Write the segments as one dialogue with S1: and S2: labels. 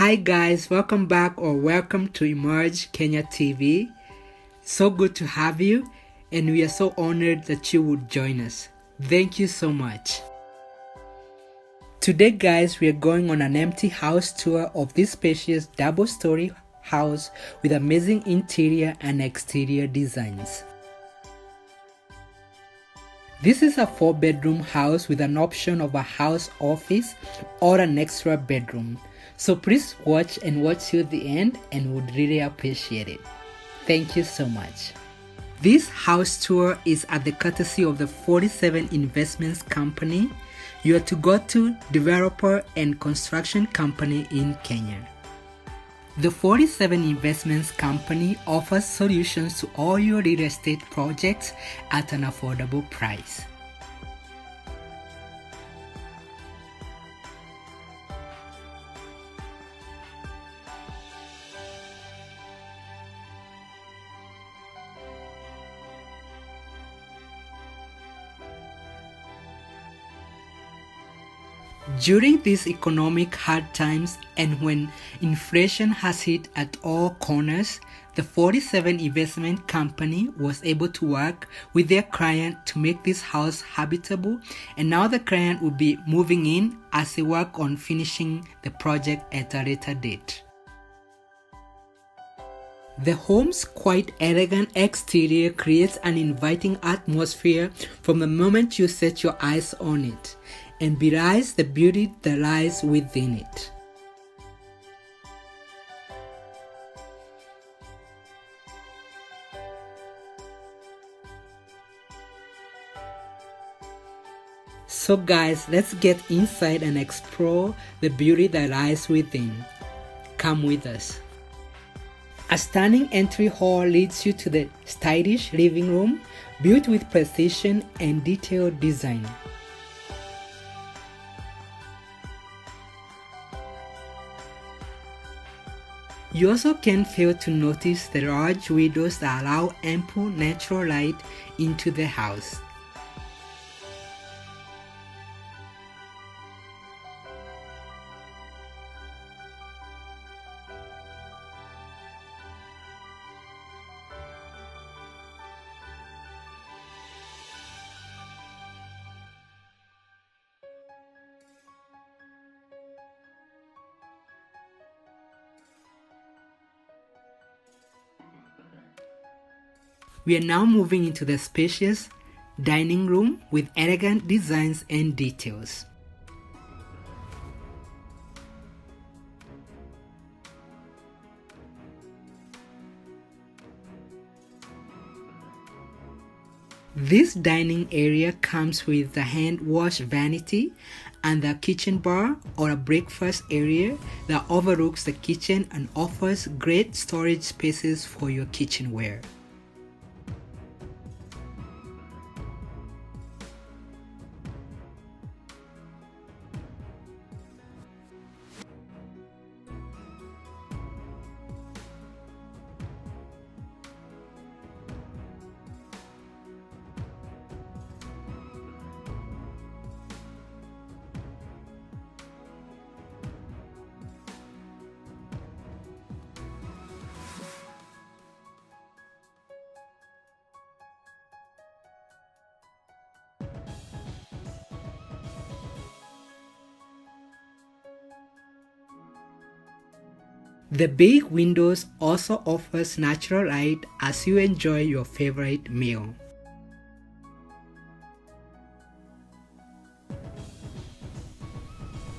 S1: Hi guys, welcome back or welcome to Emerge Kenya TV. So good to have you, and we are so honored that you would join us. Thank you so much. Today, guys, we are going on an empty house tour of this spacious double story house with amazing interior and exterior designs. This is a four bedroom house with an option of a house office or an extra bedroom. So please watch and watch till the end and would really appreciate it. Thank you so much. This house tour is at the courtesy of the 47 Investments Company. You are to go to developer and construction company in Kenya. The 47 Investments Company offers solutions to all your real estate projects at an affordable price. During these economic hard times and when inflation has hit at all corners, the 47 investment company was able to work with their client to make this house habitable and now the client will be moving in as they work on finishing the project at a later date. The home's quite elegant exterior creates an inviting atmosphere from the moment you set your eyes on it and belies the beauty that lies within it. So, guys, let's get inside and explore the beauty that lies within. Come with us. A stunning entry hall leads you to the stylish living room built with precision and detailed design. You also can't fail to notice the large windows that allow ample natural light into the house. We are now moving into the spacious dining room with elegant designs and details. This dining area comes with the hand wash vanity and the kitchen bar or a breakfast area that overlooks the kitchen and offers great storage spaces for your kitchenware. The big windows also offers natural light as you enjoy your favorite meal.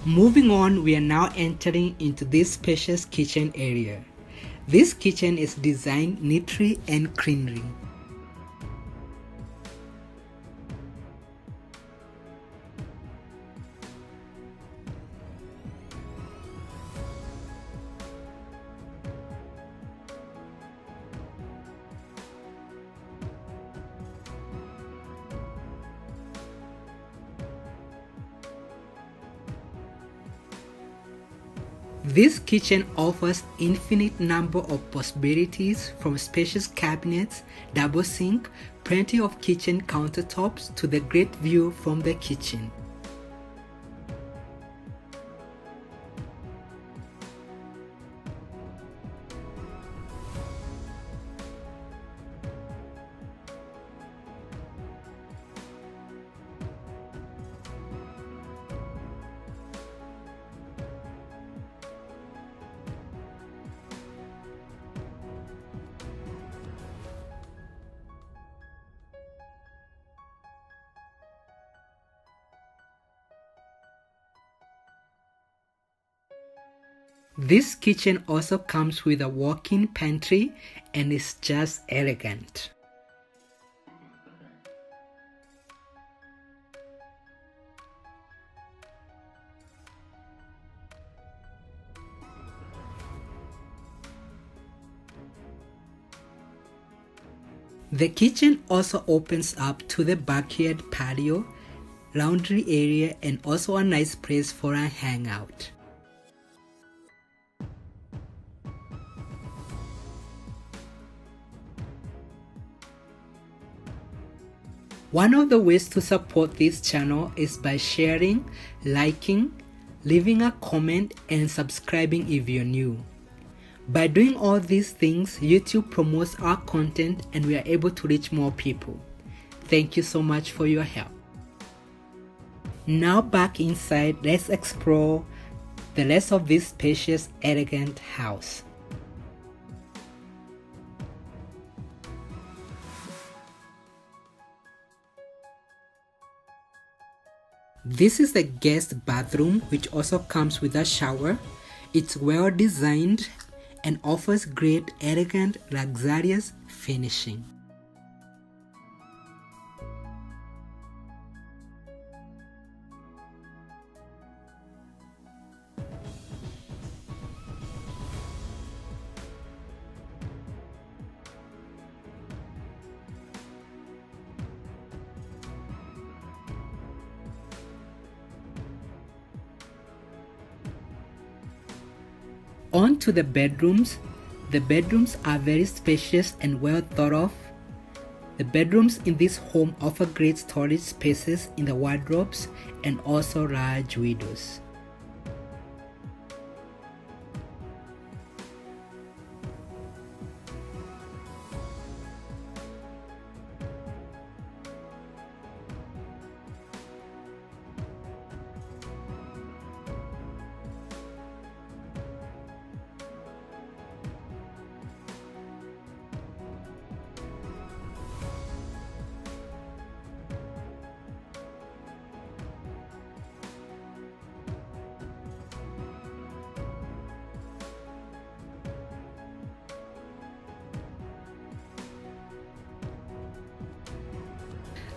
S1: Moving on, we are now entering into this spacious kitchen area. This kitchen is designed neatly and cleanly. This kitchen offers infinite number of possibilities from spacious cabinets, double sink, plenty of kitchen countertops to the great view from the kitchen. This kitchen also comes with a walk-in pantry and is just elegant. The kitchen also opens up to the backyard patio, laundry area and also a nice place for a hangout. One of the ways to support this channel is by sharing, liking, leaving a comment and subscribing if you're new. By doing all these things, YouTube promotes our content and we are able to reach more people. Thank you so much for your help. Now back inside, let's explore the rest of this spacious, elegant house. This is the guest bathroom which also comes with a shower. It's well designed and offers great elegant luxurious finishing. On to the bedrooms. The bedrooms are very spacious and well thought of. The bedrooms in this home offer great storage spaces in the wardrobes and also large windows.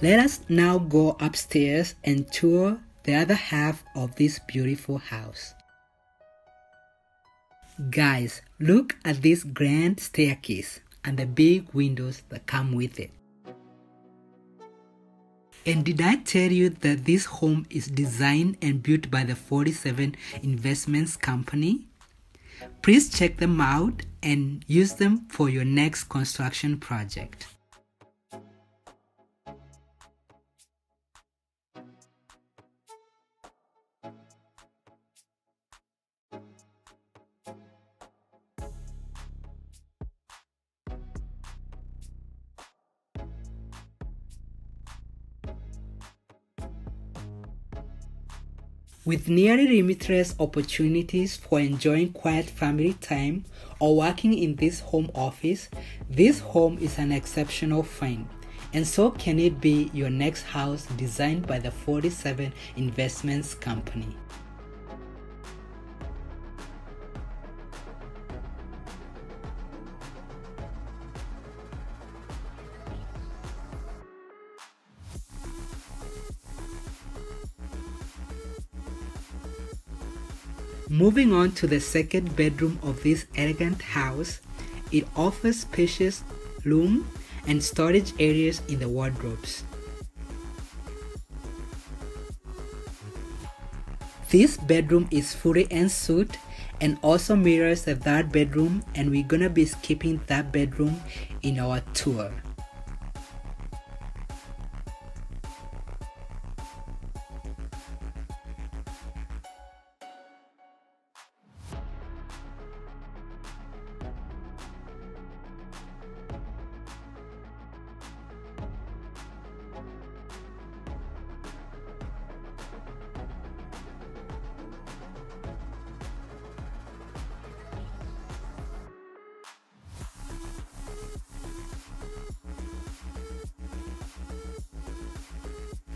S1: Let us now go upstairs and tour the other half of this beautiful house. Guys, look at this grand staircase and the big windows that come with it. And did I tell you that this home is designed and built by the 47 Investments Company? Please check them out and use them for your next construction project. With nearly limitless opportunities for enjoying quiet family time or working in this home office, this home is an exceptional find. And so can it be your next house designed by the 47 Investments Company. Moving on to the second bedroom of this elegant house, it offers spacious room and storage areas in the wardrobes. This bedroom is fully ensuite and also mirrors the third bedroom and we're gonna be skipping that bedroom in our tour.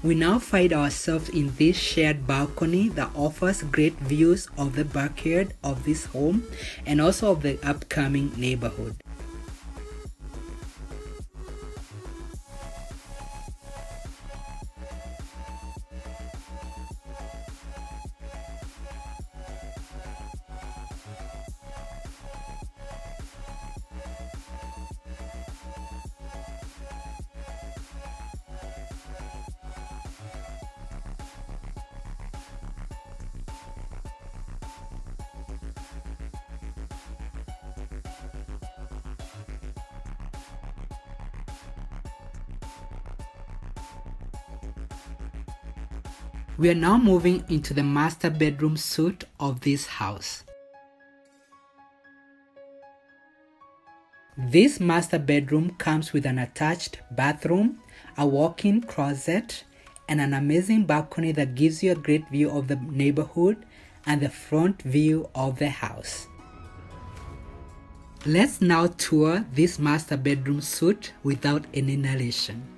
S1: We now find ourselves in this shared balcony that offers great views of the backyard of this home and also of the upcoming neighborhood. We are now moving into the master bedroom suite of this house. This master bedroom comes with an attached bathroom, a walk-in closet, and an amazing balcony that gives you a great view of the neighborhood and the front view of the house. Let's now tour this master bedroom suite without any narration.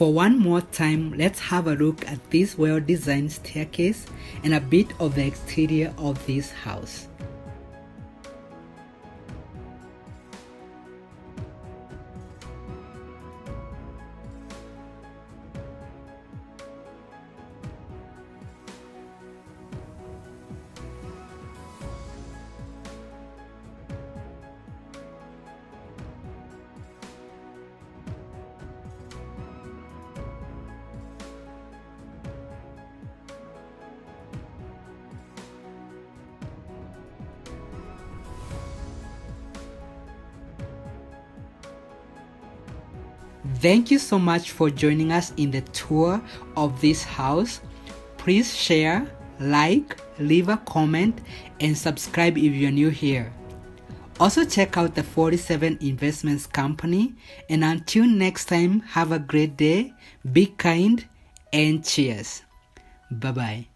S1: For one more time, let's have a look at this well-designed staircase and a bit of the exterior of this house. Thank you so much for joining us in the tour of this house. Please share, like, leave a comment, and subscribe if you're new here. Also, check out the 47 Investments Company. And until next time, have a great day, be kind, and cheers. Bye bye.